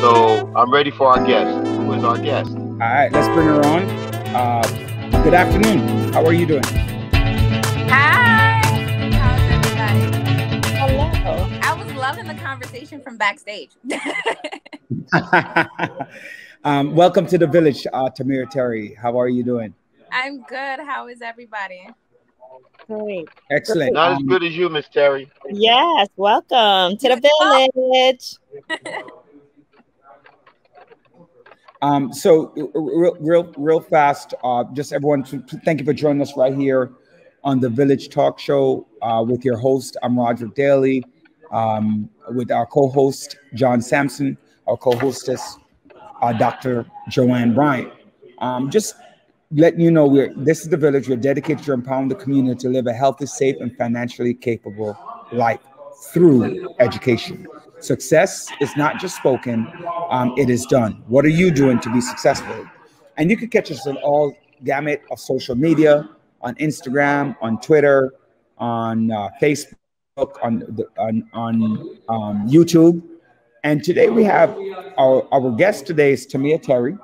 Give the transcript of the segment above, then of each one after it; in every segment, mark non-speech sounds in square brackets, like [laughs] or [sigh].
So I'm ready for our guest. Who is our guest? All right, let's bring her on. Uh, good afternoon. How are you doing? Hi. How's everybody? Hello. I was loving the conversation from backstage. [laughs] um, welcome to the village, uh, Tamia Terry. How are you doing? I'm good. How is everybody? Great. Excellent. Not as Um, good as you, Miss Terry. Yes, welcome to the village. [laughs] Um, so real, real, real fast. Uh, just everyone, thank you for joining us right here on the Village Talk Show uh, with your host. I'm Roger Daly, um, with our co-host John Sampson, our co-hostess uh, Dr. Joanne Bryant. Um, just letting you know, we're this is the Village. We're dedicated to empowering the community to live a healthy, safe, and financially capable life through education. Success is not just spoken, um, it is done. What are you doing to be successful? And you can catch us on all gamut of social media on Instagram, on Twitter, on uh, Facebook, on, the, on, on um, YouTube. And today we have our, our guest today is Tamia Terry.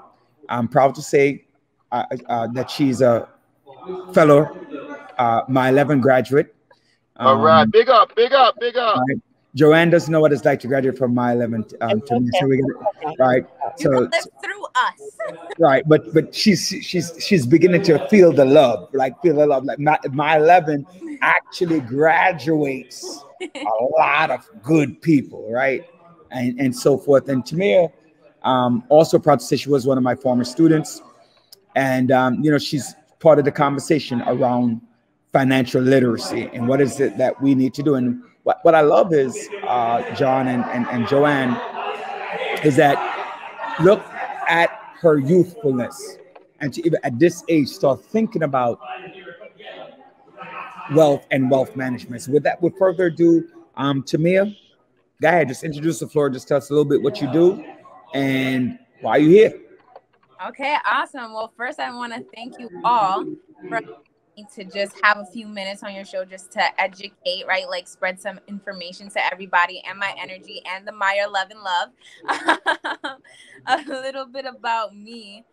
I'm proud to say uh, uh, that she's a fellow uh, my 11 graduate. All Um, right, big up, big up, big up. Right. Joanne doesn't know what it's like to graduate from my 11. Um, to me, so we get right. So live through us. right, but but she's she's she's beginning to feel the love, like feel the love. Like my, my 11 actually graduates a lot of good people, right, and and so forth. And Tamia, um, also proud to say she was one of my former students, and um, you know she's part of the conversation around financial literacy and what is it that we need to do. And what, what I love is uh, John and, and and Joanne is that look at her youthfulness and to even at this age start thinking about wealth and wealth management. So with that, with further ado, um, Tamia, go ahead, just introduce the floor, just tell us a little bit what you do and why you here. Okay, awesome. Well, first, I want to thank you all for to just have a few minutes on your show just to educate, right? Like spread some information to everybody and my energy and the Maya Love and Love. [laughs] a little bit about me.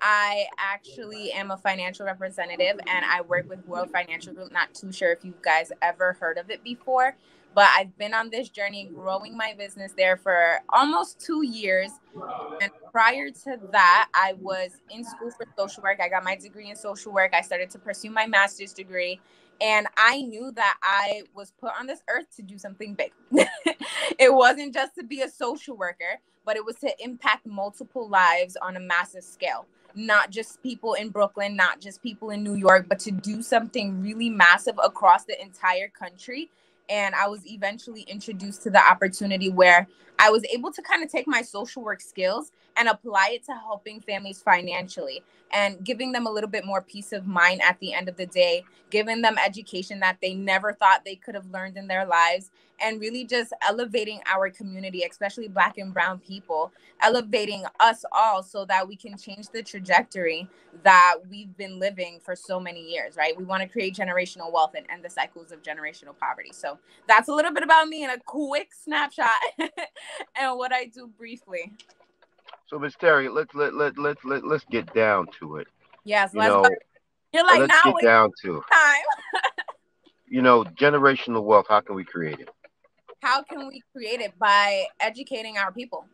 I actually am a financial representative and I work with World Financial Group. Not too sure if you guys ever heard of it before, but I've been on this journey growing my business there for almost two years. And prior to that, I was in school for social work. I got my degree in social work. I started to pursue my master's degree. And I knew that I was put on this earth to do something big. [laughs] it wasn't just to be a social worker, but it was to impact multiple lives on a massive scale. Not just people in Brooklyn, not just people in New York, but to do something really massive across the entire country and I was eventually introduced to the opportunity where I was able to kind of take my social work skills and apply it to helping families financially and giving them a little bit more peace of mind at the end of the day, giving them education that they never thought they could have learned in their lives, and really just elevating our community, especially Black and Brown people, elevating us all so that we can change the trajectory that we've been living for so many years, right? We want to create generational wealth and end the cycles of generational poverty. So that's a little bit about me in a quick snapshot [laughs] [laughs] and what I do briefly. So, Miss Terry, let's let let let let let's get down to it. Yes, You let's know. You're like let's now get down to time. [laughs] you know generational wealth. How can we create it? How can we create it by educating our people?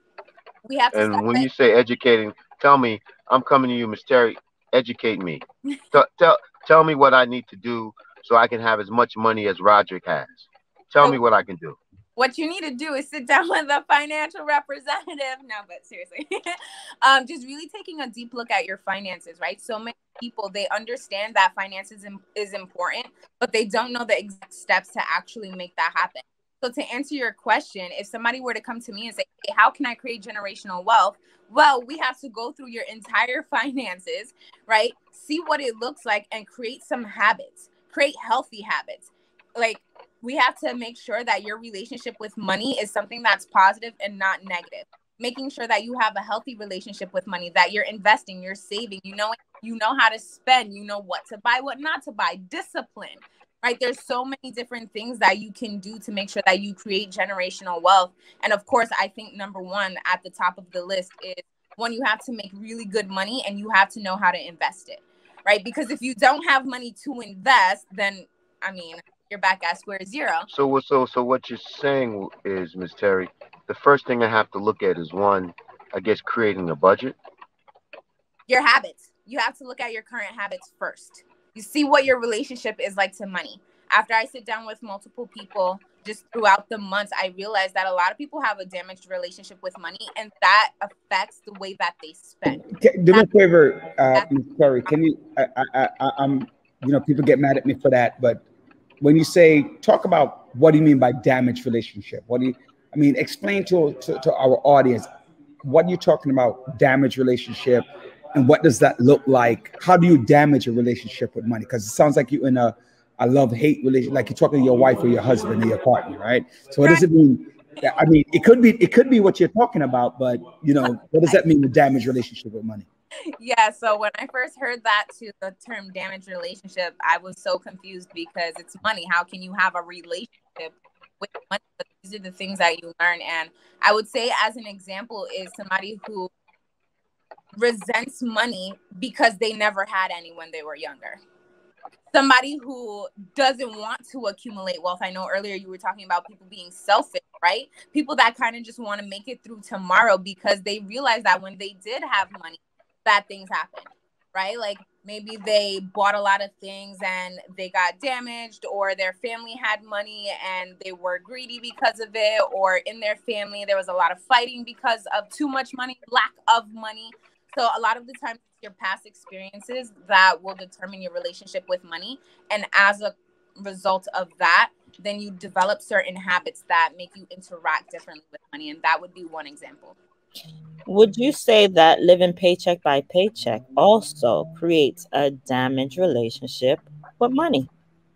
We have to And when you say educating, tell me. I'm coming to you, Miss Terry. Educate me. [laughs] tell, tell tell me what I need to do so I can have as much money as Roderick has. Tell So- me oh. what I can do. What you need to do is sit [laughs] down with a financial representative. No, but seriously, [laughs] um, just really taking a deep look at your finances, right? So many people they understand that finances is important, but they don't know the exact steps to actually make that happen. So to answer your question, if somebody were to come to me and say, hey, "How can I create generational wealth?" Well, we have to go through your entire [laughs] finances, right? See what it looks like and create some habits. Create healthy habits. Like we have to make sure that your relationship with money is something that's positive and not negative making sure that you have a healthy relationship with money that you're investing you're saving you know you know how to spend you know what to buy what not to buy discipline right? There's so many different things that you can do to make sure that you create generational wealth. And of course, I think number one at the top of the list is one, you have to make really good money and you have to know how to invest it, right? Because if you don't have money to invest, then I mean, you're back at square zero. So, so, so what you're saying is, Ms. Terry, the first thing I have to look at is one, I guess, creating a budget. Your habits. You have to look at your current habits first you see what your relationship is like to money. After I sit down with multiple people just throughout the months, I realized that a lot of people have a damaged relationship with money, and that affects the way that they spend. Do me a favor, uh, Ms. Can you? I, I, I, I'm. You know, people get mad at me for that, but when you say talk about what do you mean by damaged relationship? What do you? I mean, explain to to, to our audience what you're talking about. Damaged relationship and what does that look like? How do you damage a relationship with money? Because it sounds like you're in a, a love hate relationship, like you're talking to your wife or your husband or your partner, right? So what does it mean? I mean, it could be it could be what you're talking about, but you know, what does that mean to damage relationship with money? Yeah, so when I first heard that to the term damage relationship, I was so confused because it's money. How can you have a relationship with money? These are the things that you learn. And I would say, as an example, is somebody who resents money because they never had any when they were younger. Somebody who doesn't want to accumulate wealth. I know earlier you were talking about people being selfish, right? People that kind of just want to make it through tomorrow because they realize that when they did have money, bad things happen, right? Like maybe they bought a lot of things and they got damaged, or their family had money and they were greedy because of it, or in their family there was a lot of fighting because of too much money, lack of money. So a lot of the time, your past experiences that will determine your relationship with money, and as a result of that, then you develop certain habits that make you interact differently with money, and that would be one example. Would you say that living paycheck by paycheck also creates a damaged relationship with money?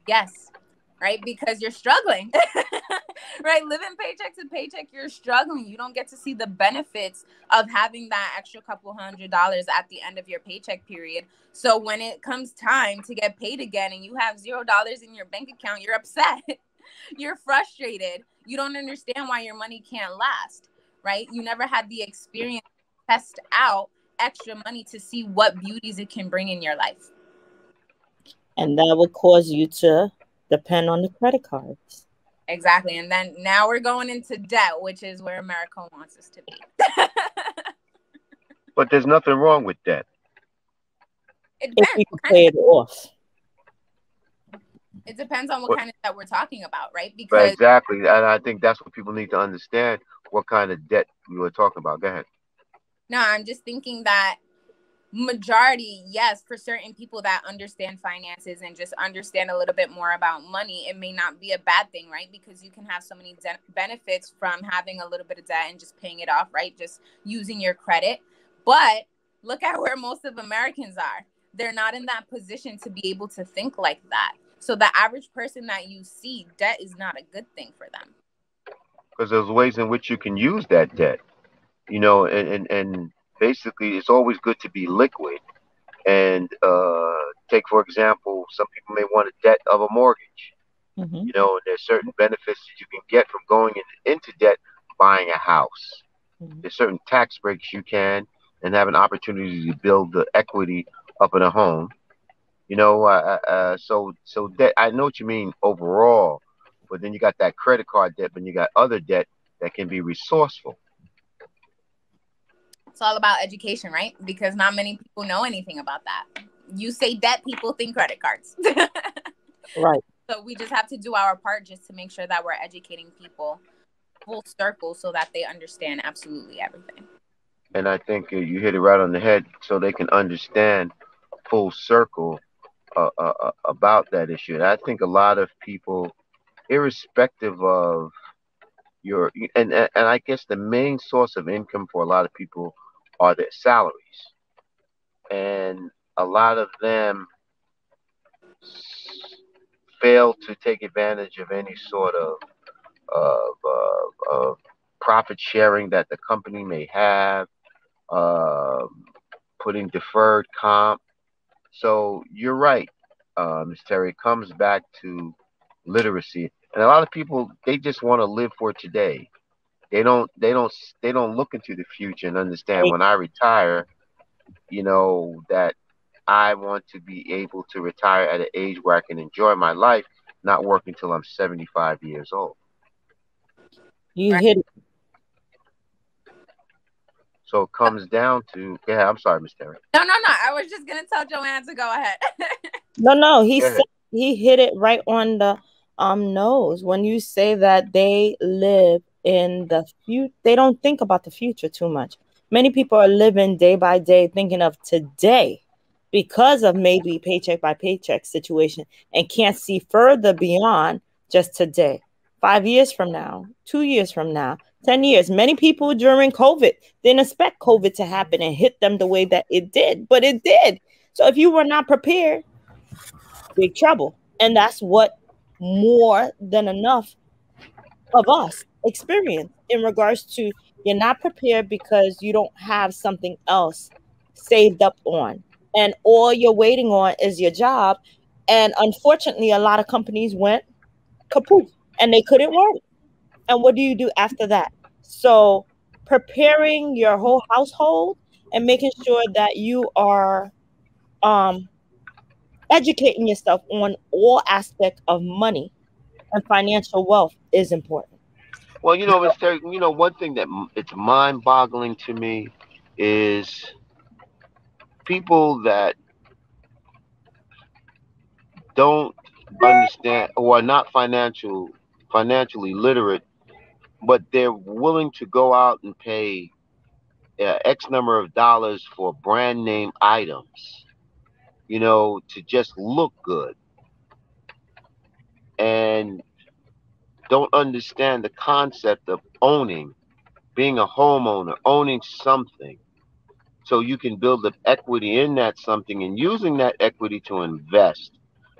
Yes, right? Because you're struggling, [laughs] right? Living paycheck to paycheck, you're struggling. You don't get to see the benefits of having that extra couple hundred dollars at the end of your paycheck period. So when it comes time to get paid again and you have zero dollars in your bank account, you're upset. [laughs] you're frustrated. You don't understand why your money can't last, right? You never had the experience to test out extra money to see what beauties it can bring in your life. And that would cause you to depend on the credit cards. Exactly. And then now we're going into debt, which is where America wants us to be. [laughs] but there's nothing wrong with debt. It depends. If you can pay it off. It depends on what, what, kind of debt we're talking about, right? Because exactly. And I think that's what people need to understand what kind of debt you were talking about. Go ahead. No, I'm just thinking that majority yes for certain people that understand finances and just understand a little bit more about money it may not be a bad thing right? Because you can have so many de- benefits from having a little bit of debt and just paying it off right? Just using your credit. But look at where most of americans are. They're not in that position to be able to think like that. So the average person that you see debt is not a good thing for them because there's ways in which you can use that debt you know and and, and basically it's always good to be liquid. And uh, take for example, some people may want a debt of a mortgage. Mm-hmm. You know, and there's certain benefits that you can get from going in, into debt buying a house. Mm-hmm. There's certain tax breaks you can and have an opportunity to build the equity up in a home. You know, uh, uh, uh so so debt. I know what you mean overall, but then you got that credit card debt, but you got other debt that can be resourceful. It's all about education, right? Because not many people know anything about that. You say debt, people think credit cards. [laughs] right. So we just have to do our part just to make sure that we're educating people full circle so that they understand absolutely everything. And I think you hit it right on the head so they can understand full circle uh, uh, uh, about that issue. And I think a lot of people, irrespective of your and and I guess the main source of income for a lot of people are their salaries. And a lot of them fail to take advantage of any sort of, of, of profit sharing that the company may have, uh, putting deferred comp. So you're right, uh, Ms. Terry. Comes back to literacy. And a lot of people they just want to live for today. They don't they don't they don't look into the future and understand when I retire, you know, that I want to be able to retire at an age where I can enjoy my life, not work until I'm 75 years old. You hit it. So it comes down to yeah, I'm sorry, Miss Terry. No, no, no. I was just gonna tell Joanne to go ahead. [laughs] no, no, he said he hit it right on the um nose when you say that they live in the future. They don't think about the future too much. Many people are living day by day, thinking of today because of maybe paycheck by paycheck situation and can't see further beyond just today. Five years from now, two years from now, 10 years. Many people during COVID didn't expect COVID to happen and hit them the way that it did, but it did. So if you were not prepared, big trouble. And that's what more than enough of us experience in regards to you're not prepared because you don't have something else saved up on. And all you're waiting on is your job. And unfortunately, a lot of companies went kaput and they couldn't work. And what do you do after that? So, preparing your whole household and making sure that you are um, educating yourself on all aspects of money and financial wealth is important. Well, you know, Mr. You know, one thing that it's mind-boggling to me is people that don't understand or are not financial financially literate, but they're willing to go out and pay uh, X number of dollars for brand name items you know, to just look good. And don't understand the concept of owning, being a homeowner, owning something. So you can build up equity in that something and using that equity to invest.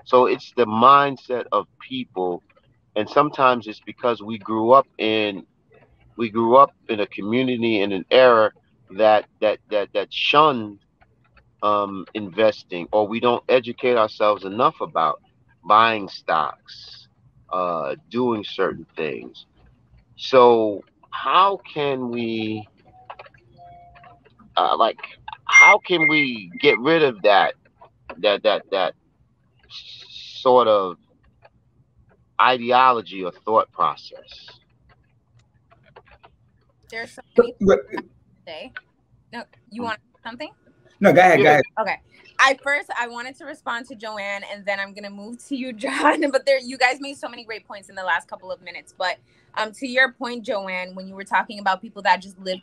So it's the mindset of people. And sometimes it's because we grew up in we grew up in a community in an era that that that that shunned um, investing or we don't educate ourselves enough about buying stocks, uh, doing certain things. So, how can we, uh, like, how can we get rid of that, that, that, that sort of ideology or thought process? There's something today. No, you want something? No, go ahead, go ahead. Okay. I first I wanted to respond to Joanne and then I'm gonna move to you, [laughs] John. But there you guys made so many great points in the last couple of minutes. But um to your point, Joanne, when you were talking about people that just live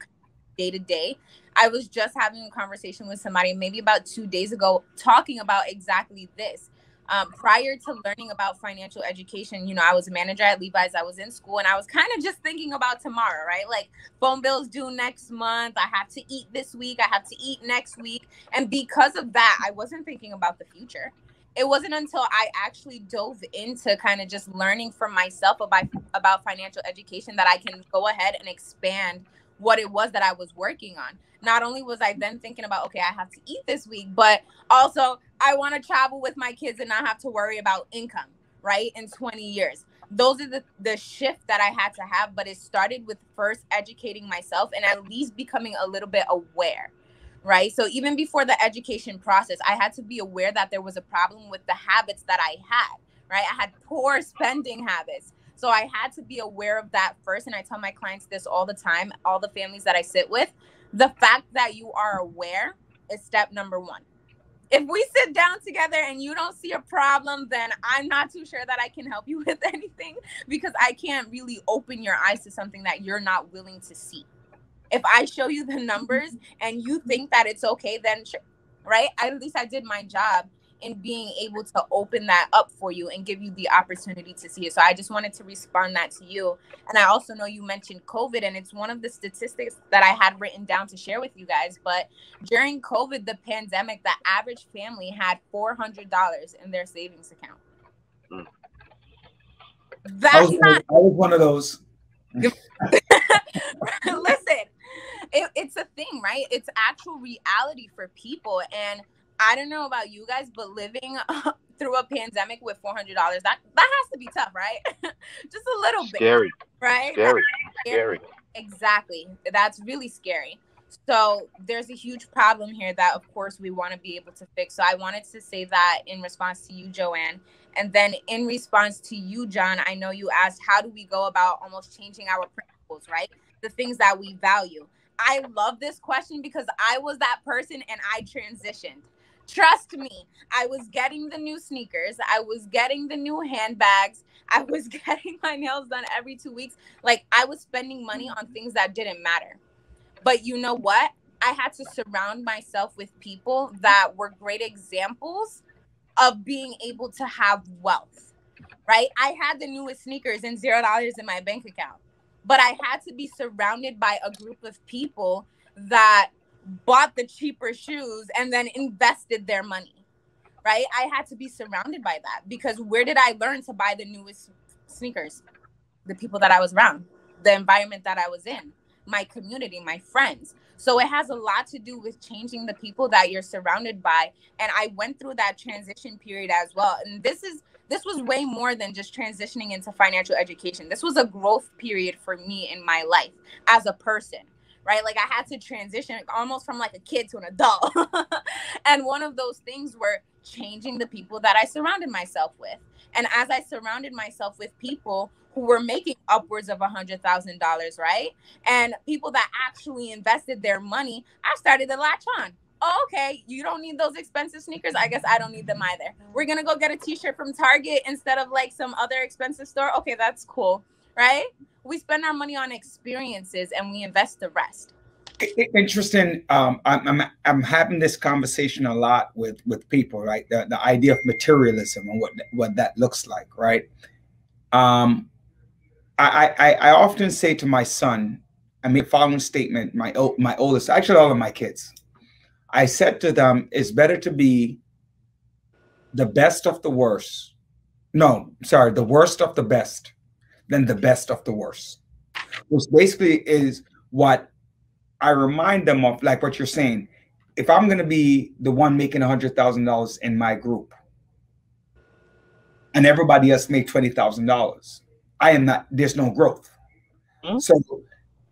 day to day, I was just having a conversation with somebody maybe about two days ago talking about exactly this um, prior to learning about financial education, you know, I was a manager at Levi's. I was in school and I was kind of just thinking about tomorrow, right? Like phone bills due next month. I have to eat this week. I have to eat next week. And because of that, I wasn't thinking about the future. It wasn't until I actually dove into kind of just learning for myself about about financial education that I can go ahead and expand what it was that I was working on. Not only was I then thinking about, okay, I have to eat this week, but also I want to travel with my kids and not have to worry about income, right? In 20 years. Those are the, the shift that I had to have, but it started with first educating myself and at least becoming a little bit aware, right? So even before the education process, I had to be aware that there was a problem with the habits that I had, right? I had poor spending habits. So I had to be aware of that first. And I tell my clients this all the time, all the families that I sit with. The fact that you are aware is step number one. If we sit down together and you don't see a problem, then I'm not too sure that I can help you [laughs] with anything because I can't really open your eyes to something that you're not willing to see. If I show you the numbers mm-hmm. and you think that it's okay, then sure, right? At least I did my job in being able to open that up for you and give you the opportunity to see it. So I just wanted to respond that to you. And I also know you mentioned COVID, and it's one of the statistics that I had written down to share with you guys. But during COVID, the pandemic, the average family had $400 in their savings account. Mm. That's I was, not. I was one of those. [laughs] Listen, it, it's a thing, right? It's actual reality for people. And I don't know about you guys, but living [laughs] through a pandemic with four hundred dollars that that has to be tough, right? [laughs] Just a little bit, scary, right? Scary, [laughs] scary. Exactly, that's really scary. So there's a huge problem here that, of course, we want to be able to fix. So I wanted to say that in response to you, Joanne, and then in response to you, John. I know you asked how do we go about almost changing our principles, right? The things that we value. I love this question because I was that person and I transitioned. Trust me, I was getting the new sneakers, I was getting the new handbags, I was [laughs] getting my nails done every two weeks. Like I was spending money on mm-hmm. things that didn't matter. But you know what? I had to surround myself with people that were great examples of being able to have wealth, right? I had the newest sneakers and zero dollars in my bank account, but I had to be surrounded by a group of people that bought the cheaper shoes and then invested their money, right? I had to be surrounded by that because where did I learn to buy the newest sneakers? The people that I was around, the environment that I was in, my community, my friends. So it has a lot to do with changing the people that you're surrounded by. And I went through that transition period as well. And this is this was way more than just transitioning into financial education. This was a growth period for me in my life as a person right? Like I had to transition almost from like a kid to an adult. [laughs] and one of those things were changing the people that I surrounded myself with. And as I surrounded myself with people who were making upwards of a hundred thousand dollars, right? And people that actually invested their money, I started to latch on. Oh, okay, you don't need those expensive sneakers. I guess I don't need them either. We're gonna go get a t-shirt from Target instead of like some other expensive store. Okay, that's cool right? We spend our money on experiences and we invest the rest. Interesting. Um, I'm, I'm I'm having this conversation a lot with with people, right? The the idea of materialism and what what that looks like, right? Um, I I I often say to my son, I make following statement. My my oldest, actually all of my kids, I said to them, "It's better to be the best of the worst." No, sorry, the worst of the best than the best of the worst. Which basically is what I remind them of, like what you're saying. If I'm going to be the one making a hundred thousand dollars in my group, and everybody else make twenty thousand dollars, I am not. There's no growth. Mm-hmm. So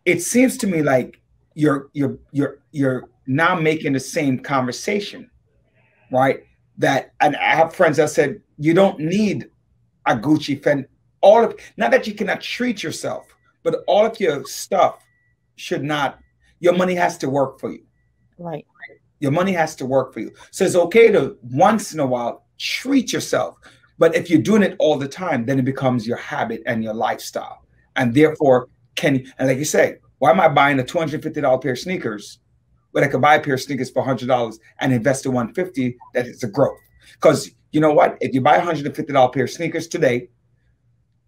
it seems to me like you're you're you're you're now making the same conversation, right? That and I have friends that said you don't need a Gucci all of not that you cannot treat yourself, but all of your stuff should not. Your money has to work for you. Right. Your money has to work for you. So it's okay to once in a while treat yourself. But if you're doing it all the time, then it becomes your habit and your lifestyle. And therefore, can and like you say, why am I buying a $250 pair of sneakers when I could buy a pair of sneakers for $100 and invest in 150 that is a growth? Because you know what? If you buy a $150 pair of sneakers today,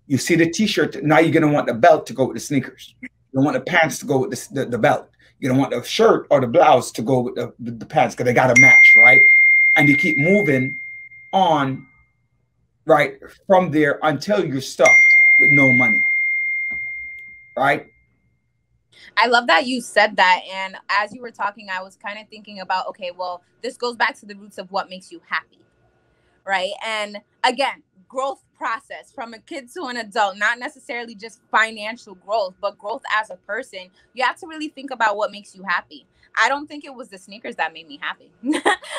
you see the t-shirt, now you're gonna want the belt to go with the sneakers. You don't want the pants to go with the, the, the belt. You don't want the shirt or the blouse to go with the, the, the pants because they gotta match, right? And you keep moving on, right, from there until you're stuck with no money. Right? I love that you said that. And as you were talking, I was kind of thinking about, okay, well, this goes back to the roots of what makes you happy. Right. And again, growth process from a kid to an adult, not necessarily just financial growth, but growth as a person, you have to really think about what makes you happy. I don't think it was the sneakers that made me happy. [laughs]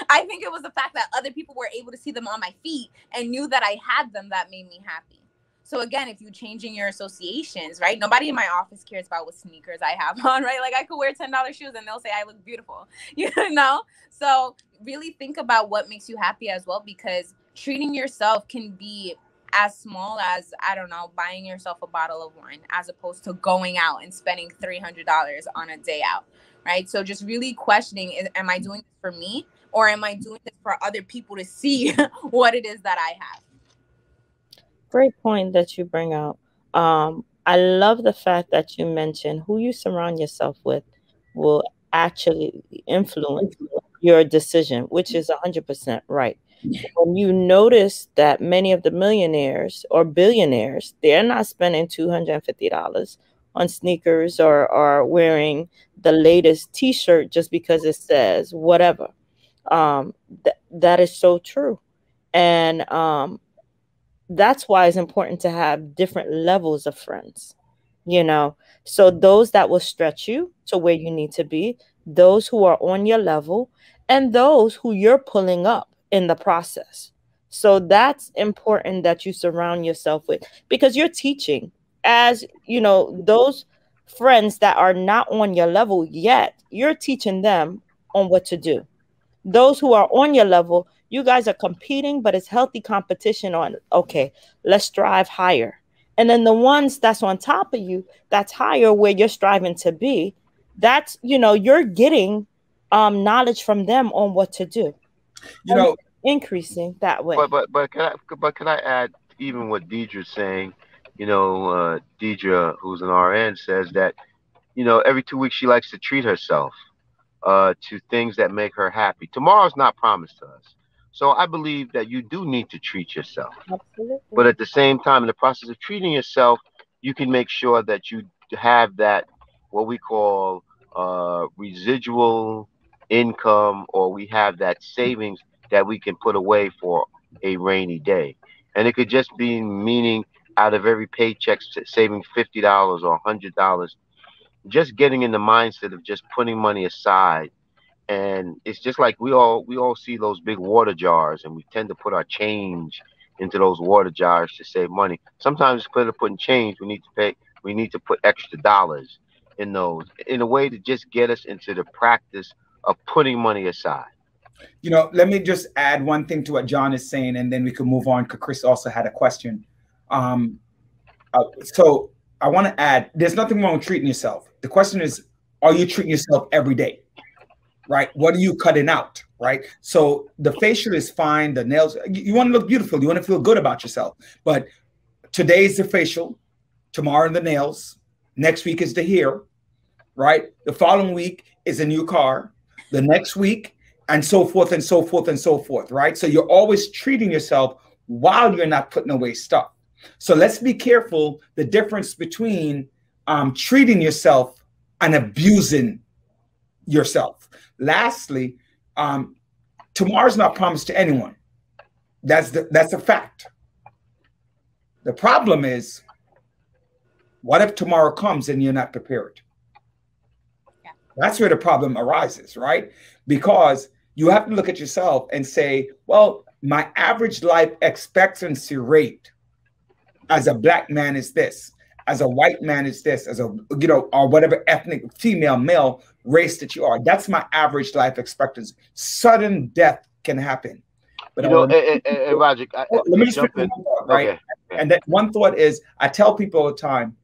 I think it was the fact that other people were able to see them on my feet and knew that I had them that made me happy. So again, if you're changing your associations, right? Nobody in my office cares about what sneakers I have [laughs] on, right? Like I could wear $10 shoes and they'll say I look beautiful. [laughs] You know? So really think about what makes you happy as well because treating yourself can be as small as I don't know, buying yourself a bottle of wine as opposed to going out and spending $300 on a day out, right? So just really questioning is am I doing this for me or am I doing this for other people to see [laughs] what it is that I have? Great point that you bring out. Um, I love the fact that you mentioned who you surround yourself with will actually influence your decision, which is 100% right when you notice that many of the millionaires or billionaires, they're not spending $250 on sneakers or, are wearing the latest t-shirt just because it says whatever. Um, th- that is so true. And um, that's why it's important to have different levels of friends, you know. So those that will stretch you to where you need to be, those who are on your level, and those who you're pulling up in the process. So that's important that you surround yourself with because you're teaching as you know those friends that are not on your level yet, you're teaching them on what to do. Those who are on your level, you guys are competing, but it's healthy competition on, okay, let's strive higher. And then the ones that's on top of you, that's higher where you're striving to be, that's, you know, you're getting um, knowledge from them on what to do. You know, increasing that way. But but but can I but can I add even what Deidre's saying? You know, uh, Deidre, who's an RN, says that you know every two weeks she likes to treat herself uh, to things that make her happy. Tomorrow's not promised to us. So I believe that you do need to treat yourself. Absolutely. But at the same time, in the process of treating yourself, you can make sure that you have that what we call uh, residual income, or we have that savings that we can put away for a rainy day. And it could just be meaning out of every paycheck saving fifty dollars or hundred dollars, just getting in the mindset of just putting money aside. And it's just like we all we all see those big water jars, and we tend to put our change into those water jars to save money. Sometimes instead of putting change, we need to pay we need to put extra dollars in those in a way to just get us into the practice of putting money aside. You know, let me just add one thing to what John is saying, and then we can move on because Chris also had a question. Um, uh, so I want to add, there's nothing wrong with treating yourself. The question is, are you treating yourself every day? Right? What are you cutting out? Right? So the facial is fine. The nails, you, you want to look beautiful. You want to feel good about yourself. But today is the facial, tomorrow the nails, next week is the hair, right? The following week is a new car. The next week and so forth and so forth and so forth, right? So you're always treating yourself while you're not putting away stuff. So let's be careful the difference between um, treating yourself and abusing yourself. Lastly, um, tomorrow's not promised to anyone. That's the, that's a fact. The problem is, what if tomorrow comes and you're not prepared? That's where the problem arises, right? Because you have to look at yourself and say, well, my average life expectancy rate as a black man is this, as a white man is this, as a you know, or whatever ethnic female, male race that you are. That's my average life expectancy. Sudden death can happen. But you know, and, and, and Roger, I, oh, let me just. Thought, right? Okay. And that one thought is, I tell people all the time,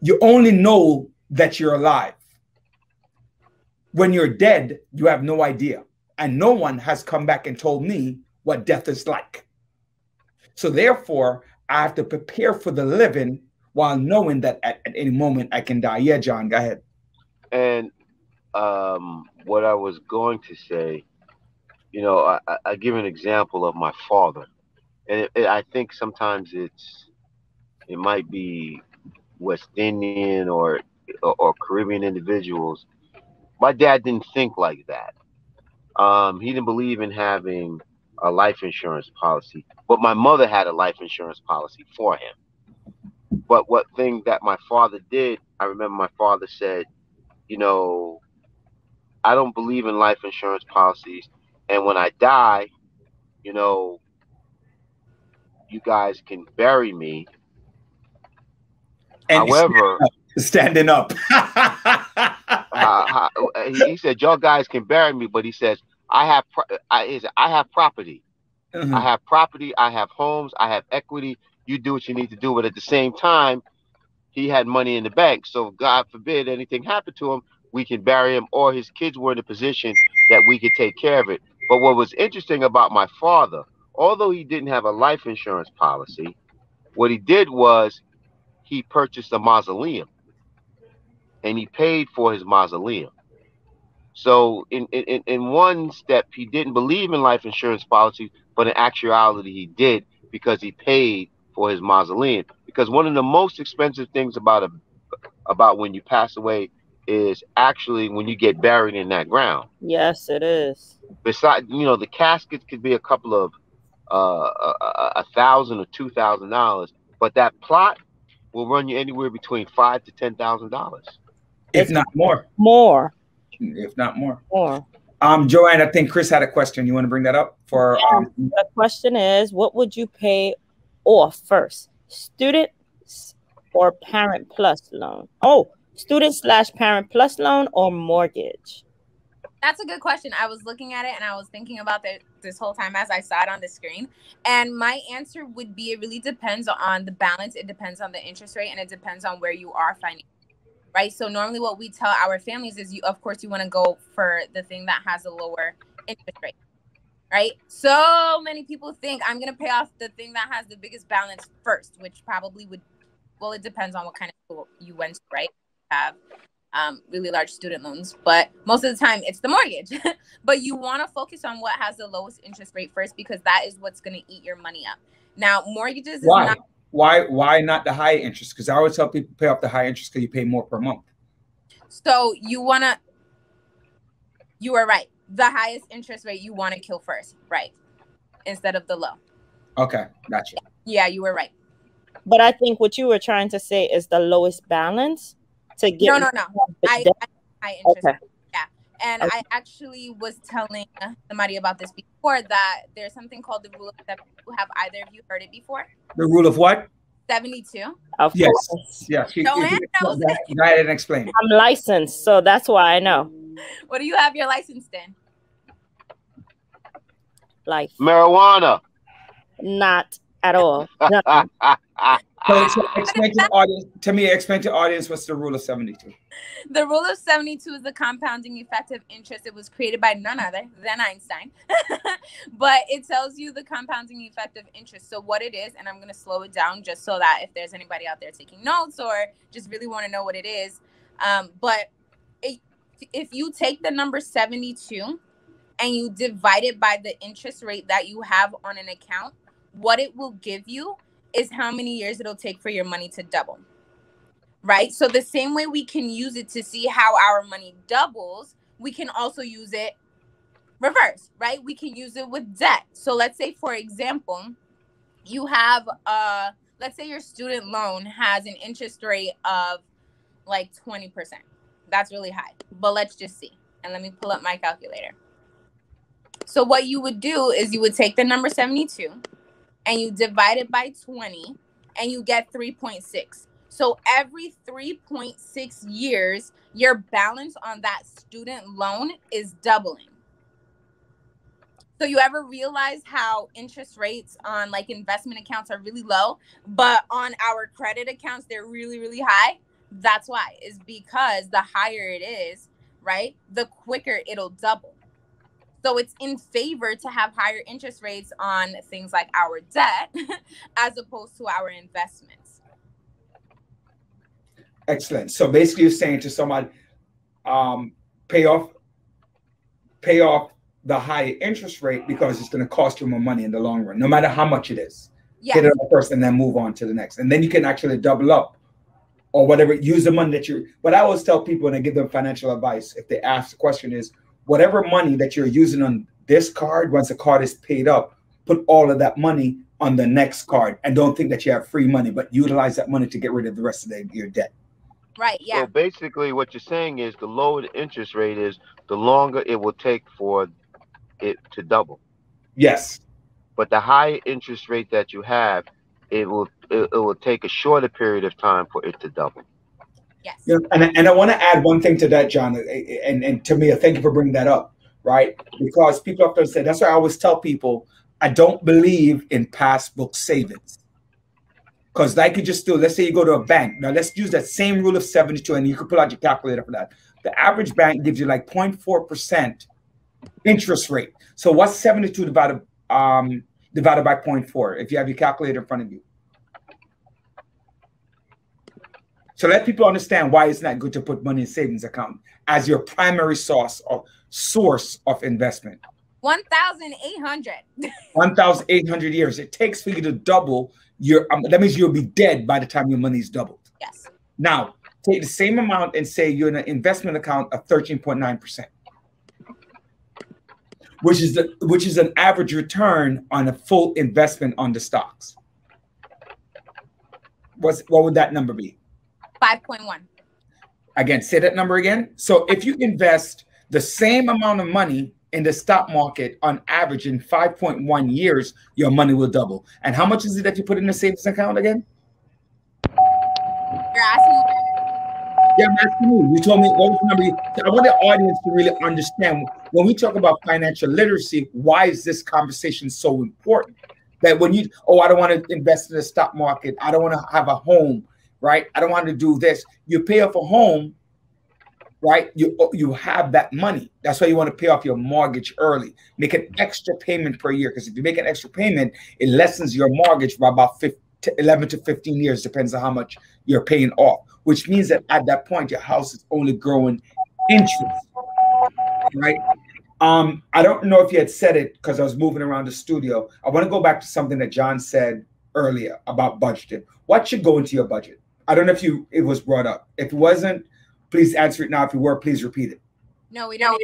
you only know that you're alive when you're dead, you have no idea. And no one has come back and told me what death is like. So therefore, I have to prepare for the living while knowing that at, at any moment I can die. Yeah, John, go ahead. And um, what I was going to say, you know, I, I give an example of my father, and it, it, I think sometimes it's it might be West Indian or or Caribbean individuals my dad didn't think like that. Um, he didn't believe in having a life insurance policy, but my mother had a life insurance policy for him. But what thing that my father did, I remember my father said, you know, I don't believe in life insurance policies, and when I die, you know, you guys can bury me. And However, standing up. [laughs] uh, [laughs] he said, "Y'all guys can bury me," but he says, "I have, I, I have property. Mm-hmm. I have property. I have homes. I have equity. You do what you need to do." But at the same time, he had money in the bank, so God forbid anything happened to him, we can bury him, or his kids were in a position that we could take care of it. But what was interesting about my father, although he didn't have a life insurance policy, what he did was he purchased a mausoleum and he paid for his mausoleum. So in, in, in one step, he didn't believe in life insurance policies, but in actuality, he did because he paid for his mausoleum. Because one of the most expensive things about a about when you pass away is actually when you get buried in that ground. Yes, it is. Besides, you know, the casket could be a couple of uh, a, a thousand or two thousand dollars, but that plot will run you anywhere between five to ten thousand dollars, if not more. More. If not more. More. Um, Joanne, I think Chris had a question. You want to bring that up for? Um, the question is, what would you pay off first, student or parent plus loan? Oh, student slash parent plus loan or mortgage? That's a good question. I was looking at it and I was thinking about it this whole time as I saw it on the screen. And my answer would be it really depends on the balance, it depends on the interest rate, and it depends on where you are financially. Right. So normally what we tell our families is you of course you want to go for the thing that has a lower interest rate. Right. So many people think I'm gonna pay off the thing that has the biggest balance first, which probably would well, it depends on what kind of school you went to, right? Have um, really large student loans, but most of the time it's the mortgage. [laughs] but you want to focus on what has the lowest interest rate first because that is what's going to eat your money up. Now, mortgages why? Not- why? Why not the high interest? Because I always tell people pay off the high interest because you pay more per month. So you want to. You are right. The highest interest rate you want to kill first, right? Instead of the low. Okay, gotcha. Yeah, you were right. But I think what you were trying to say is the lowest balance to get. No, no, no. I, I, I interest. Okay. Yeah, and. I actually was telling somebody about this before that there's something called the rule of seventy-two. Have either of you heard it before? The rule of what? Seventy-two. Of yes. course. Yes. Yeah. Joanne knows that, Go ahead and explain. I'm licensed, so that's why I know. What do you have your license in? Life. Marijuana. Not at all. [laughs] So, so [laughs] explain to audience, to me, explain to audience what's the rule of 72. The rule of 72 is the compounding effect of interest. It was created by none other than Einstein. [laughs] but it tells you the compounding effect of interest. So what it is, and I'm going to slow it down just so that if there's anybody out there taking notes or just really want to know what it is. Um, but it, if you take the number 72 and you divide it by the interest rate that you have on an account, what it will give you is how many years it'll take for your money to double. Right? So the same way we can use it to see how our money doubles, we can also use it reverse, right? We can use it with debt. So let's say for example, you have uh let's say your student loan has an interest rate of like 20%. That's really high. But let's just see. And let me pull up my calculator. So what you would do is you would take the number 72 and you divide it by 20 and you get 3.6. So every 3.6 years, your balance on that student loan is doubling. So you ever realize how interest rates on like investment accounts are really low, but on our credit accounts they're really really high? That's why. Is because the higher it is, right? The quicker it'll double. So it's in favor to have higher interest rates on things like our debt [laughs] as opposed to our investments. Excellent. So basically you're saying to someone, um, pay off pay off the high interest rate because it's going to cost you more money in the long run, no matter how much it is. Yes. Get it on first and then move on to the next. And then you can actually double up or whatever, use the money that you but I always tell people when I give them financial advice, if they ask the question is, whatever money that you're using on this card, once the card is paid up, put all of that money on the next card and don't think that you have free money, but utilize that money to get rid of the rest of the, your debt. Right. Yeah. So basically, what you're saying is the lower the interest rate is, the longer it will take for it to double. Yes. But the higher interest rate that you have, it will it, it will take a shorter period of time for it to double. Yes. You know, and, and I want to add one thing to that, John, and, and Tamia, thank you for bringing that up, right? Because people often say, that's why I always tell people, I don't believe in passbook savings. Because like you just do, let's say you go to a bank. Now let's use that same rule of 72 and you can pull out your calculator for that. The average bank gives you like 0.4% interest rate. So what's 72 divided um divided by 0.4 if you have your calculator in front of you? So let people understand why it's not good to put money in savings account as your primary source of source of investment. 1,800. 1,800 years. It takes for you to double your, um, that means you'll be dead by the time your money's doubled. Yes. Now, take the same amount and say you're in an investment account of 13.9%, which is the which is an average return on a full investment on the stocks. What's what would that number be? 5.1. Again, say that number again. So if you invest the same amount of money in the stock market on average in 5.1 years, your money will double. And how much is it that you put in the savings account again? You're asking. Yeah, I'm asking you. You told me what was the number? I want the audience to really understand when we talk about financial literacy, why is this conversation so important? That when you, oh, I don't want to invest in the stock market, I don't want to have a home, right? I don't want to do this. You pay off a home right? You you have that money. That's why you want to pay off your mortgage early. Make an extra payment per year because if you make an extra payment, it lessens your mortgage by about 15, 11 to 15 years, depends on how much you're paying off. Which means that at that point, your house is only growing interest, right? Um, I don't know if you had said it because I was moving around the studio. I want to go back to something that John said earlier about budgeting. What should go into your budget? I don't know if you it was brought up. If it wasn't, Please answer it now. If you were, please repeat it. No, we don't.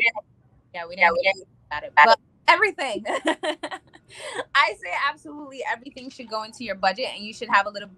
Yeah, we didn't. We didn't about it. But everything. [laughs] I say absolutely everything should go into your budget, and you should have a little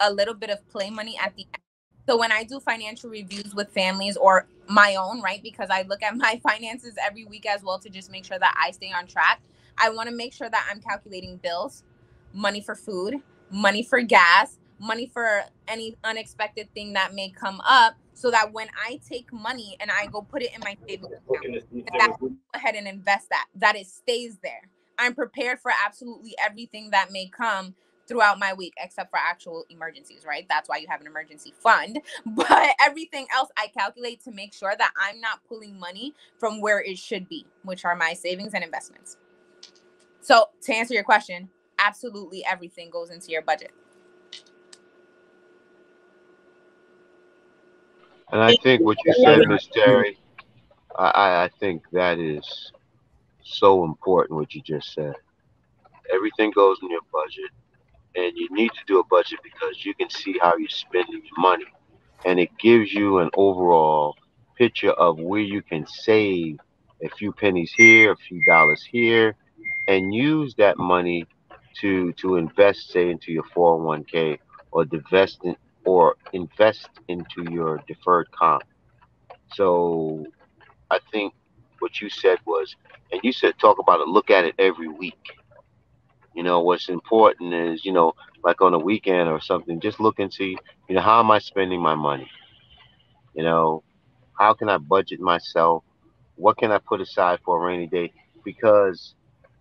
a little bit of play money at the end. So when I do financial reviews with families or my own, right? Because I look at my [laughs] finances every week as well to just make sure that I stay on track. I want to make sure that I'm calculating bills, money for food, money for gas, money for any unexpected thing that may come up so that when I take money and I go put it in my savings account, that go ahead and invest that, that it stays there. I'm prepared for absolutely everything that may come throughout my week, except for actual emergencies, right? That's why you have an emergency fund. [laughs] But everything else I calculate to make sure that I'm not pulling money from where it should be, which are my savings and investments. So, to answer your question, absolutely everything goes into your budget. And I think what you said, Miss Terry, I, I think that is so important what you just said. Everything goes in your budget, and you need to do a budget because you can see how you're spending your money, and it gives you an overall picture of where you can save a few pennies here, a few dollars here, and use that money to to invest, say, into your 401k or divest or invest into your deferred comp. So I think what you said was, and you said talk about it, look at it every week. You know, what's important is, you know, like on a weekend or something, just look and see, you know, how am I spending my money? You know, how can I budget myself? What can I put aside for a rainy day? Because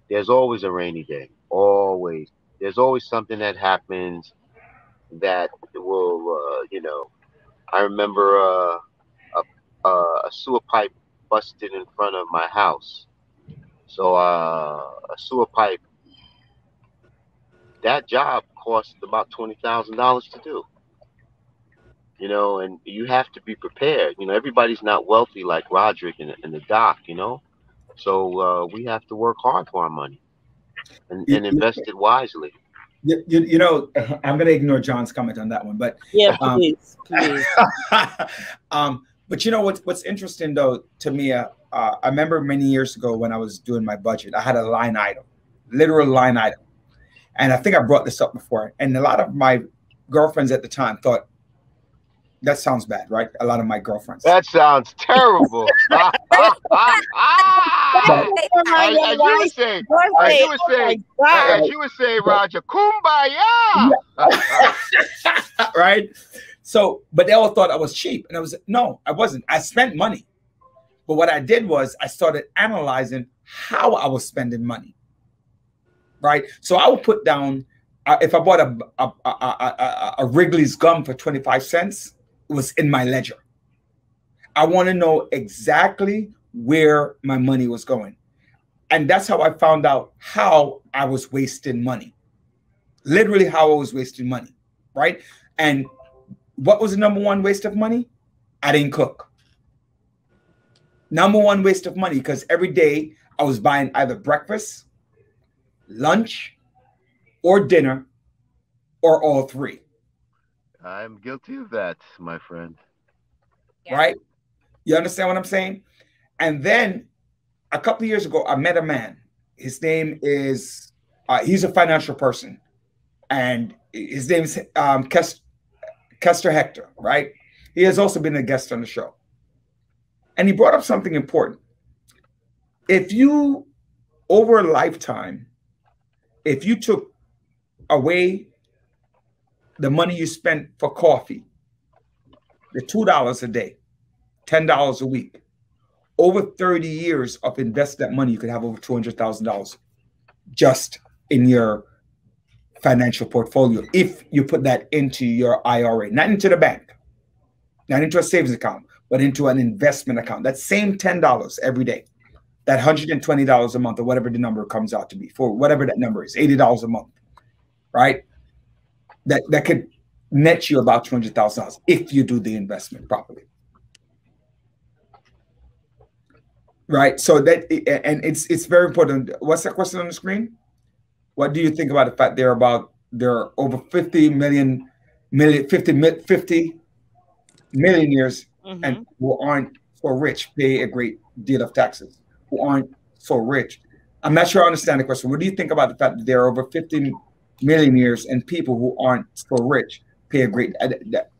there's always a rainy day, always. There's always something that happens that will, uh, you know, I remember uh, a, a sewer pipe busted in front of my house. So uh, a sewer pipe, that job cost about twenty thousand dollars to do. You know, and you have to be prepared. You know, everybody's not wealthy like Roderick and, and the doc. You know, so uh, we have to work hard for our money and, and invest it wisely. You, you, you, know, [laughs] I'm going to ignore John's comment on that one, but yeah, um, please, [laughs] please. um, but you know what's what's interesting though to me, uh, uh, I remember many years ago when I was doing my budget, I had a line item, literal line item, and I think I brought this up before, and a lot of my girlfriends at the time thought that sounds bad, right? A lot of my girlfriends. That sounds terrible. [laughs] [laughs] as, you were saying, as you were saying, as you were saying, Roger, kumbaya. [laughs] right? So, but they all thought I was cheap. And I was, no, I wasn't. I spent money. But what I did was I started analyzing how I was spending money. Right? So I would put down, uh, if I bought a, a, a, a, a Wrigley's gum for 25 cents, was in my ledger. I want to know exactly where my money was going. And that's how I found out how I was wasting money. Literally, how I was wasting money. Right. And what was the number one waste of money? I didn't cook. Number one waste of money because every day I was buying either breakfast, lunch, or dinner, or all three. I'm guilty of that, my friend. yeah. right? You understand what I'm saying? And then a couple years ago, I met a man. His name is uh, he's a financial person, and his name is um, Kester, Kester Hector, right? He has also been a guest on the show, and he brought up something important. If you over a lifetime, if you took away the money you spent for coffee, the two dollars a day, ten dollars a week, over 30 years of invest that money, you could have over $200,000 just in your financial portfolio if you put that into your IRA, not into the bank, not into a savings account, but into an investment account. That same $10 every day, that $120 a month or whatever the number comes out to be for whatever that number is, $80 a month, right? That that could net you about $200,000 if you do the investment properly. right? So that and it's it's very important. What's that question on the screen? What do you think about the fact there are about there are over 50 million million 50 50 millionaires mm-hmm. and who aren't so rich pay a great deal of taxes who aren't so rich. I'm not sure I understand the question. What do you think about the fact that there are over 50 millionaires and people who aren't so rich pay a great.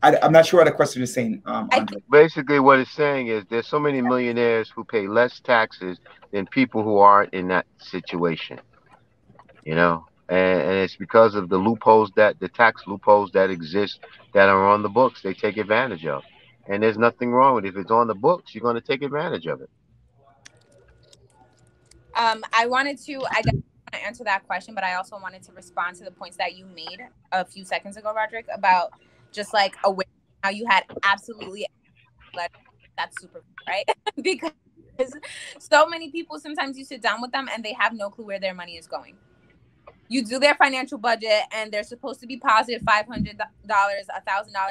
I, am not sure what the question is saying. Um, Basically, what it's saying is there's so many millionaires who pay less taxes than people who aren't in that situation. You know, and, and it's because of the loopholes that the tax loopholes that exist that are on the books. They take advantage of, and there's nothing wrong with it. If it's on the books, you're going to take advantage of it. Um, I wanted to. I to answer that question, but I also wanted to respond to the points that you made a few seconds ago, Roderick, about just like aware how you had absolutely that's super right? [laughs] Because so many people sometimes you sit down with them and they have no clue where their money is going you do their financial budget and they're supposed to be positive $500 $1000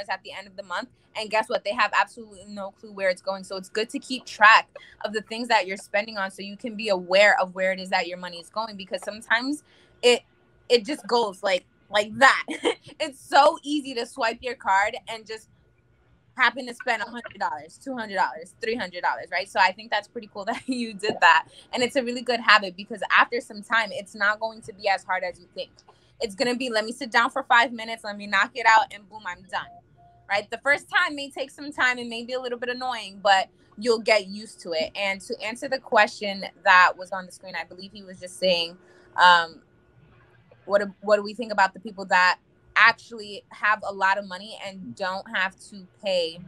at the end of the month and guess what? They have absolutely no clue where it's going. So it's good to keep track of the things that you're spending on so you can be aware of where it is that your money is going because sometimes it it just goes like like that. [laughs] It's so easy to swipe your card and just happen to spend $100 $200 $300 right? So i think that's pretty cool [laughs] that you did that. And it's a really good habit because after some time it's not going to be as hard as you think. It's going to be let me sit down for five minutes let me knock it out and boom i'm done right? The first time may take some time and may be a little bit annoying but you'll get used to it. And to answer the question that was on the screen i believe he was just saying um, what, what do we think about the people that actually have a lot of money and don't have to pay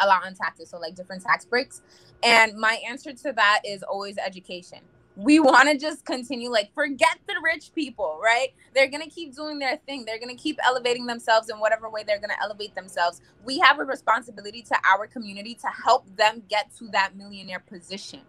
a lot on taxes. So, like different tax breaks. And my answer to that is always education. We want to just continue, like, forget the rich people, right? They're going to keep doing their thing. They're going to keep elevating themselves in whatever way they're going to elevate themselves. We have a responsibility to our community to help them get to that millionaire position,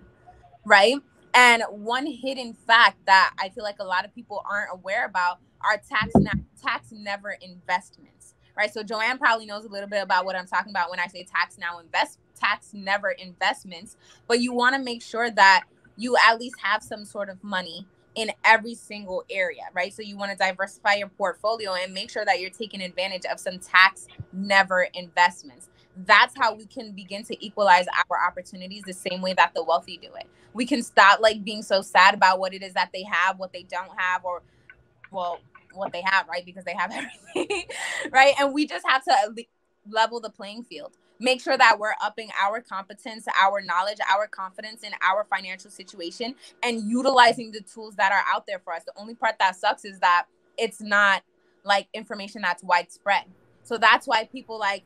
right? And one hidden fact that I feel like a lot of people aren't aware about are tax tax never investments, right? So Joanne probably knows a little bit about what I'm talking about when I say tax now invest tax never investments, but you want to make sure that you at least have some sort of money in every single area, right? So you want to diversify your portfolio and make sure that you're taking advantage of some tax never investments. That's how we can begin to equalize our opportunities the same way that the wealthy do it. We can stop like being so sad about what it is that they have, what they don't have, or well, what they have, right? Because they have [laughs] everything, right? And we just have to level the playing field. Make sure that we're upping our competence, our knowledge, our confidence in our financial situation and utilizing the tools that are out there for us. The only part that sucks is that it's not like information that's widespread. So that's why people like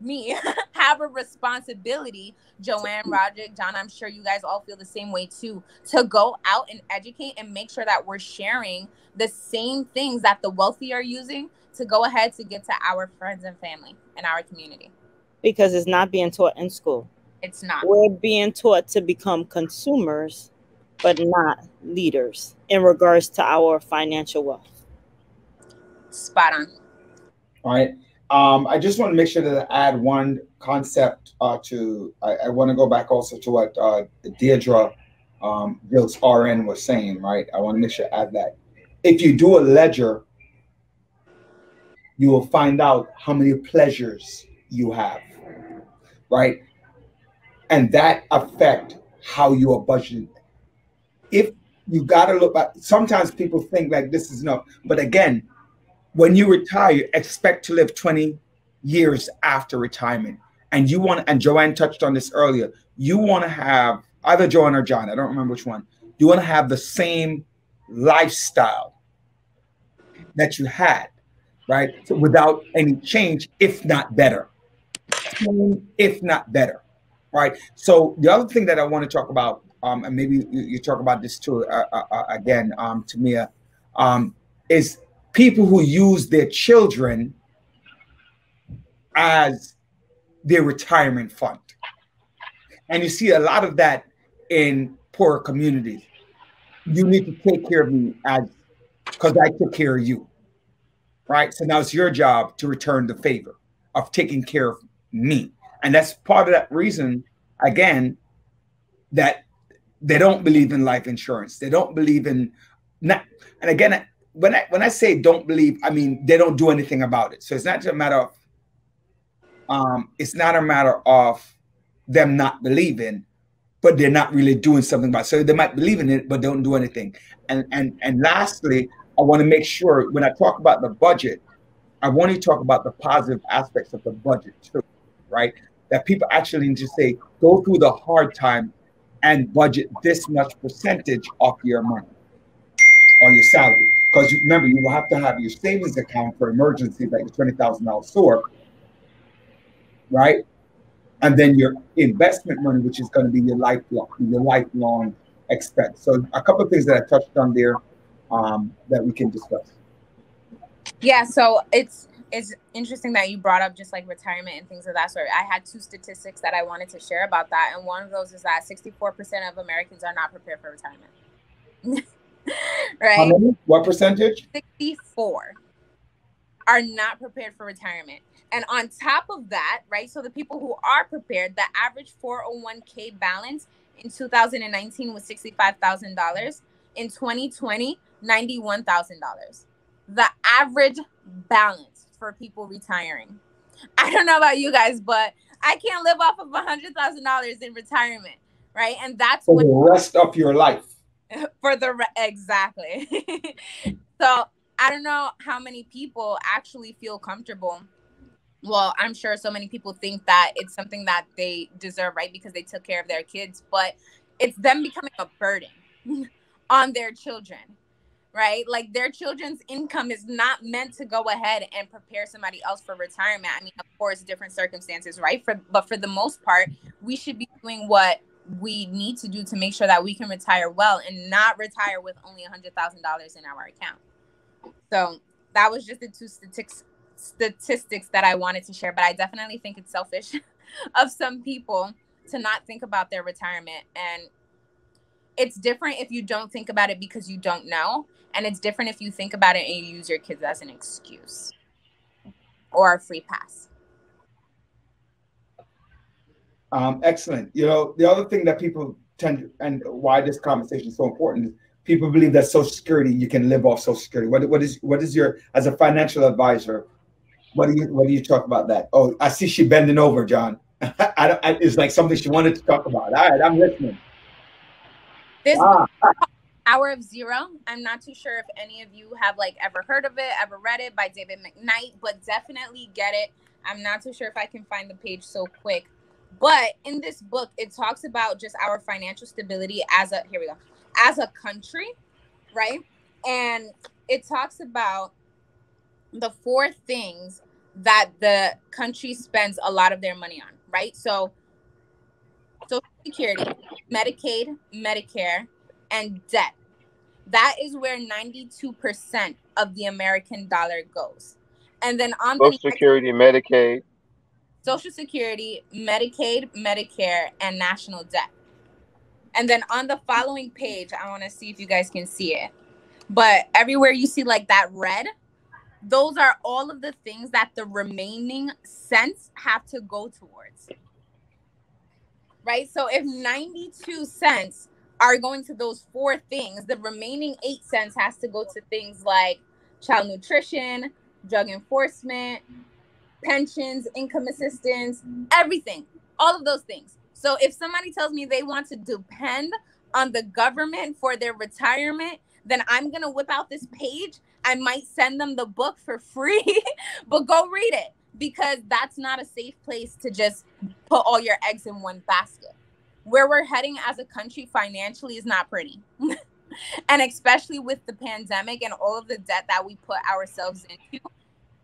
me [laughs] have a responsibility joanne roderick john i'm sure you guys all feel the same way too to go out and educate and make sure that we're sharing the same things that the wealthy are using to go ahead to get to our friends and family and our community. Because it's not being taught in school. It's not. We're being taught to become consumers but not leaders in regards to our financial wealth. Spot on. All right um, I just want to make sure that I add one concept uh, to. I, I want to go back also to what uh, Deirdre um, RN was saying. Right, I want to make sure I add that. If you do a ledger, you will find out how many pleasures you have. right? And that affect how you are budgeting. If you got to look at, sometimes people think like this is enough, but again, when you retire, expect to live 20 years after retirement. And you want, and Joanne touched on this earlier, you want to have either Joanne or John, I don't remember which one, you want to have the same lifestyle that you had, right? So without any change, if not better. If not better, right? So the other thing that I want to talk about, um, and maybe you, you talk about this too uh, uh, uh again, um, Tamia, um, is people who use their children as their retirement fund. And you see a lot of that in poor communities. You need to take care of me as because I took care of you. Right. So now it's your job to return the favor of taking care of me. And that's part of that reason, again, that they don't believe in life insurance. They don't believe in not and again when I when I say don't believe, I mean they don't do anything about it. So it's not a matter of um, it's not a matter of them not believing, but they're not really doing something about it. So they might believe in it, but don't do anything. And and and lastly, I want to make sure when I talk about the budget, I want to talk about the positive aspects of the budget too, right? That people actually need to say, go through the hard time and budget this much percentage of your money or your salary. Because you remember, you will have to have your savings account for emergencies like your twenty thousand dollars store, right? And then your investment money, which is going to be your lifelong, your lifelong expense. So a couple of things that I touched on there um, that we can discuss. Yeah, so it's it's interesting that you brought up just like retirement and things of that sort. I had two statistics that I wanted to share about that, and one of those is that 64% of Americans are not prepared for retirement. [laughs] [laughs] right? What percentage? 64 are not prepared for retirement. And on top of that, right? So the people who are prepared, the average 401k balance in 2019 was $65,000. In 2020, $91,000. The average balance for people retiring. I don't know about you guys, but I can't live off of $100,000 in retirement, right? And that's for the rest of your life. [laughs] for the re- exactly. [laughs] so I don't know how many people actually feel comfortable. Well, I'm sure so many people think that it's something that they deserve, right? Because they took care of their kids, but it's them becoming a burden [laughs] on their children, right? Like their children's income is not meant to go ahead and prepare somebody else for retirement. I mean, of course, different circumstances, right? For but for the most part, we should be doing what we need to do to make sure that we can retire well and not retire with only a hundred thousand dollars in our account. So that was just the two statistics statistics that I wanted to share. But I definitely think it's selfish [laughs] of some people to not think about their retirement. And it's different if you don't think about it because you don't know. And it's different if you think about it and you use your kids as an excuse or a free pass. Um, excellent. You know, the other thing that people tend to, and why this conversation is so important is people believe that Social Security you can live off Social Security. What what is what is your as a financial advisor? What do you what do you talk about that? Oh, I see she bending over, John. [laughs] I don't. I, it's like something she wanted to talk about. All right, I'm listening. This ah. Power of Zero. I'm not too sure if any of you have like ever heard of it, ever read it by David McKnight, but definitely get it. I'm not too sure if I can find the page so quick but in this book, it talks about just our financial stability as a here we go, as a country, right? And it talks about the four things that the country spends a lot of their money on, right? So Social Security, Medicaid, Medicare, and debt. That is where 92% of the American dollar goes. And then on Social the Security, Medicaid, Social Security, Medicaid, Medicare, and national debt. And then on the following page, I want to see if you guys can see it. But everywhere you see like that red, those are all of the things that the remaining cents have to go towards. Right? So if 92 cents are going to those four things, the remaining 8 cents has to go to things like child nutrition, drug enforcement, pensions, income assistance, everything. all of those things. So if somebody tells me they want to depend on the government for their retirement, then I'm going to whip out this page. I might send them the book for free, [laughs] but go read it because that's not a safe place to just put all your eggs in one basket. Where we're heading as a country financially is not pretty. [laughs] and especially with the pandemic and all of the debt that we put ourselves into,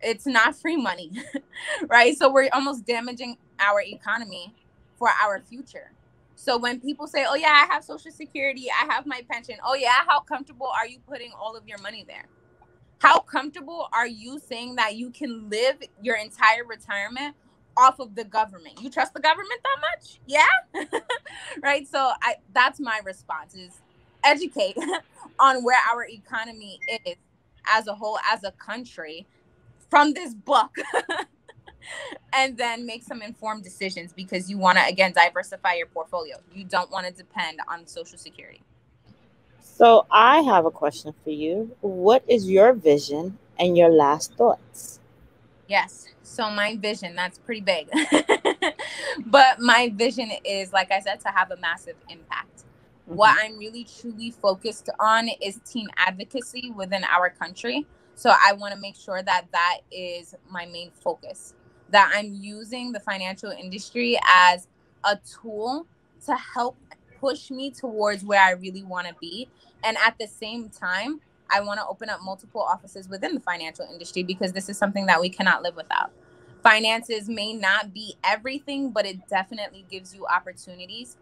it's not free money, [laughs] right? So we're almost damaging our economy for our future. So when people say, "Oh yeah, I have social security, I have my pension." Oh yeah, how comfortable are you putting all of your money there? How comfortable are you saying that you can live your entire retirement off of the government? You trust the government that much? Yeah. [laughs] right? So I that's my response is educate [laughs] on where our economy is as a whole as a country from this book [laughs] and then make some informed decisions because you want to again diversify your portfolio. You don't want to depend on social security. So i have a question for you. What is your vision and your last thoughts? Yes. So my vision that's pretty big. [laughs] But my vision is like i said to have a massive impact. Mm-hmm. what i'm really truly focused on is teen advocacy within our country so I want to make sure that that is my main focus, that I'm using the financial industry as a tool to help push me towards where I really want to be. And at the same time, I want to open up multiple offices within the financial industry because this is something that we cannot live without. Finances may not be everything, but it definitely gives you opportunities,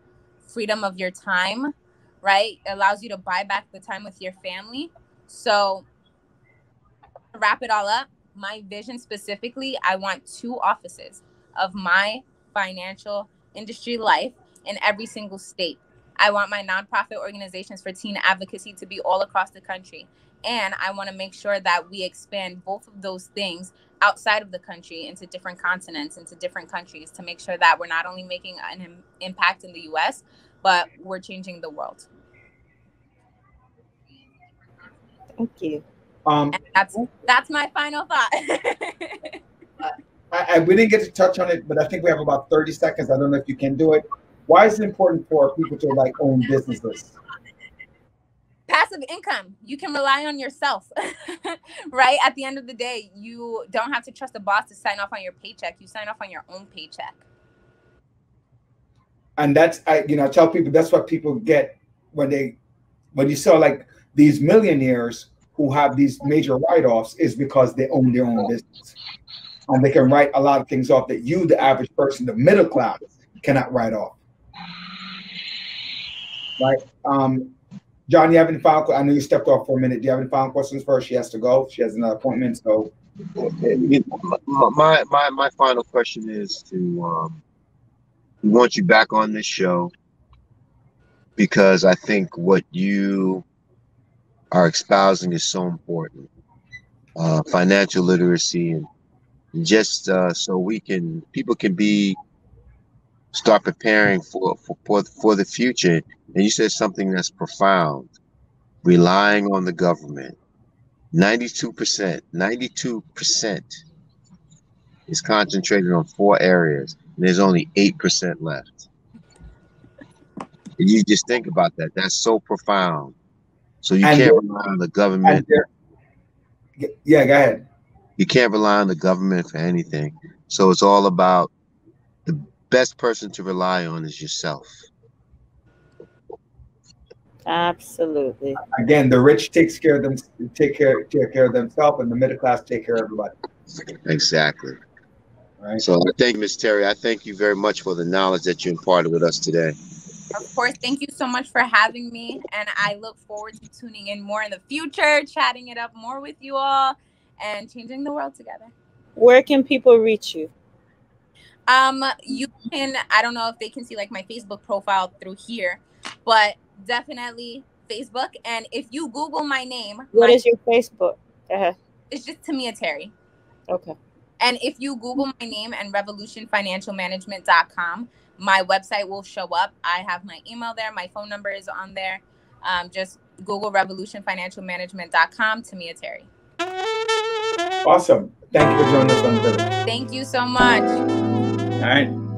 freedom of your time, right? It allows you to buy back the time with your family. So wrap it all up, my vision specifically, I want two offices of my financial industry life in every single state. I want my nonprofit organizations for teen advocacy to be all across the country. And I want to make sure that we expand both of those things outside of the country into different continents, into different countries to make sure that we're not only making an impact in the US, but we're changing the world. Thank you. Um, that's that's my final thought. [laughs] I, I, we didn't get to touch on it, but I think we have about 30 seconds. I don't know if you can do it. Why is it important for people to like own businesses? Passive income. You can rely on yourself, [laughs] right? At the end of the day, you don't have to trust a boss to sign off on your paycheck. You sign off on your own paycheck. And that's I, you know, I tell people that's what people get when they when you saw like these millionaires who have these major write-offs is because they own their own business. And they can write a lot of things off that you, the average person, the middle class, cannot write off. Right? Um, John, you have any final? I know you stepped off for a minute. Do you have any final questions for her? She has to go. She has another appointment. So, my my my final question is to um, we want you back on this show because I think what you are espousing is so important. Uh, financial literacy and just uh, so we can people can be start preparing for, for for for the future. And you said something that's profound, relying on the government. Ninety-two percent, ninety-two percent is concentrated on four areas, and there's only eight percent left. And you just think about that. That's so profound. So you and can't rely on the government. Yeah, go ahead. You can't rely on the government for anything. So it's all about the best person to rely on is yourself. Absolutely. Again, the rich takes care of them, take care, take care of themselves, and the middle class take care of everybody. Exactly. Right. So I thank Ms. Terry. I thank you very much for the knowledge that you imparted with us today. Of course, thank you so much for having me. And I look forward to tuning in more in the future, chatting it up more with you all, and changing the world together. Where can people reach you? Um, you can, I don't know if they can see like my Facebook profile through here, but definitely Facebook. And if you Google my name, what my, is your Facebook? Uh-huh. It's just Tamia Terry. Okay. And if you Google my name and revolutionfinancialmanagement.com, my website will show up. I have my email there, my phone number is on there. Um, just Google revolutionfinancialmanagement.com, Tamia Terry. Awesome. Thank you for joining us on the Thank you so much. All right.